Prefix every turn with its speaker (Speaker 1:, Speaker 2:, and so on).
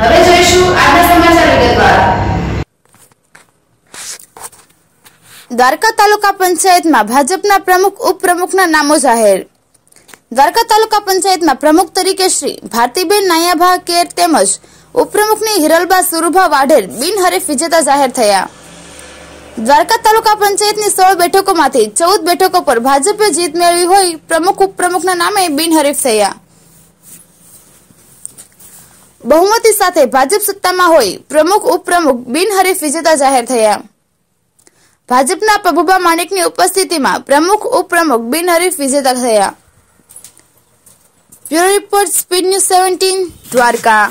Speaker 1: હવે જોઈશું આજના સમાચાર વિગતવાર દ્વારકા તાલુકા પંચાયતમાં ભાજપના પ્રમુખ, ઉપપ્રમુખના નામો જાહેર. દ્વારકા તાલુકા પંચાયતમાં પ્રમુખ તરીકે શ્રી ભારતીબેન નાયાભા કેર તેમજ ઉપપ્રમુખની હિરલબા સુરુભા વાઢેર બિનહરીફ વિજેતા જાહેર થયા. દ્વારકા તાલુકા પંચાયતની સોળ બેઠકોમાંથી ચૌદ બેઠકો પર ભાજપે જીત મેળવી હોય, પ્રમુખ, ઉપપ્રમુખના નામે બિનહરીફ થયા. બહુમતી સાથે ભાજપ સત્તામાં હોય, પ્રમુખ, ઉપપ્રમુખ બિનહરીફ વિજેતા જાહેર થયા. ભાજપના પ્રભુભા માણેકની ઉપસ્થિતિમાં પ્રમુખ, ઉપપ્રમુખ બિનહરીફ વિજેતા થયા. Bureau report speed news seventeen, Dwarka.